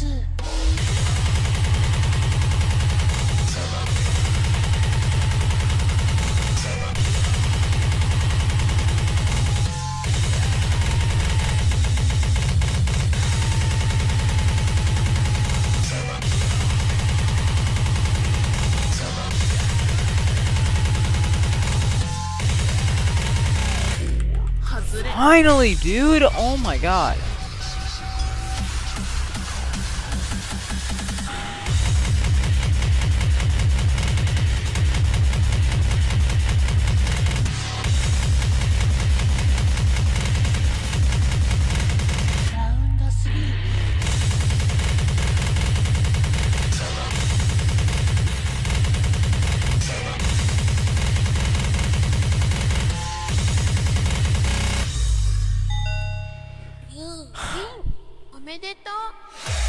2 Finally, dude! Oh my god. めでとう。